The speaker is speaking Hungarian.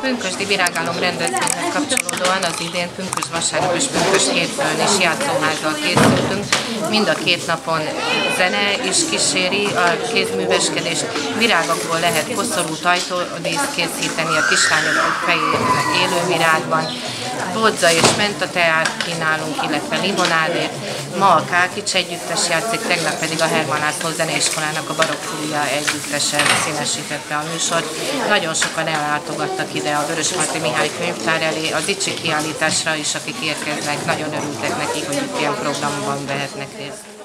pünkösdi virágálom rendezvényhez kapcsolódóan az idén pünkös vasárnap és pünkös hétfőn is játszóházzal készültünk. Mind a két napon zene is kíséri a kézműveskedést. Virágokból lehet koszorú tajtódíszt készíteni a kislányok fején élő virágban. Bodza és menta teát kínálunk, illetve limonádét. Ma a Kákics együttes játszik, tegnap pedig a Herman László Zeneiskolának a Barokkúja együttese színesítette a műsort. Nagyon sokan ellátogattak ide a Vörösmarty Mihály könyvtár elé, a Dicsi kiállításra is, akik érkeznek. Nagyon örültek nekik, hogy itt ilyen programban vehetnek részt.